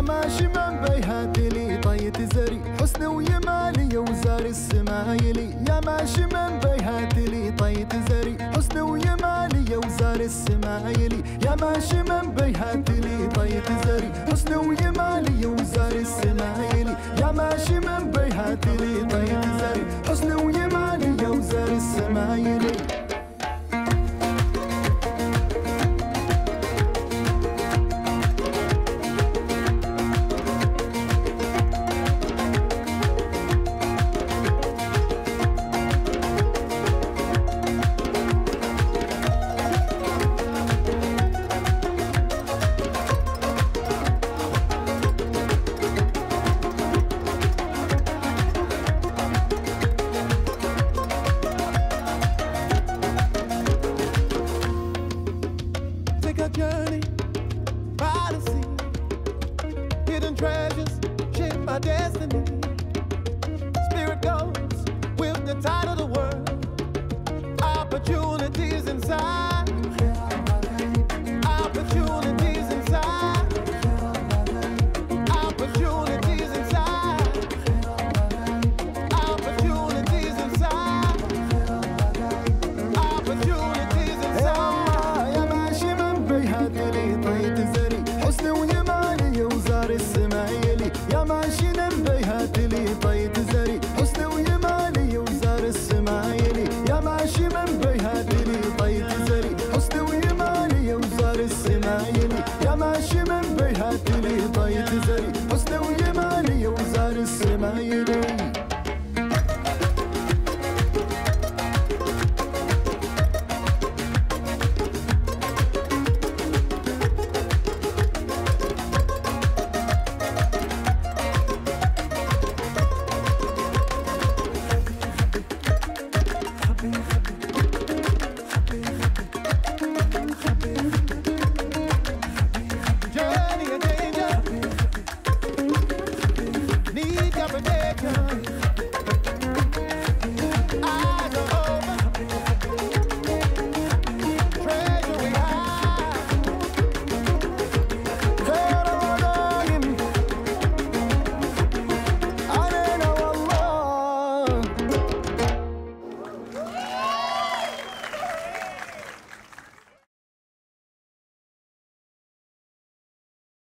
ماشي من بيهات لي طيت زري. حسن ويمالي وزار السمايلي يا ماشي من بيهات لي طيت زري. حسن ويمالي وزار السمايلي يا ماشي من بيهات لي طيت زري. حسن ويمالي وزار السمايلي يا ماشي من بيهات لي طيت زري. حسن ويمالي وزار السمايلي take a journey by the sea. Hidden treasures shape my destiny. Spirit goes with the tide of the world. Opportunities inside. بيهات لي طيت زري حسن ويمالي وزار السمايلي.